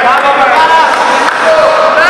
Bapak Bapak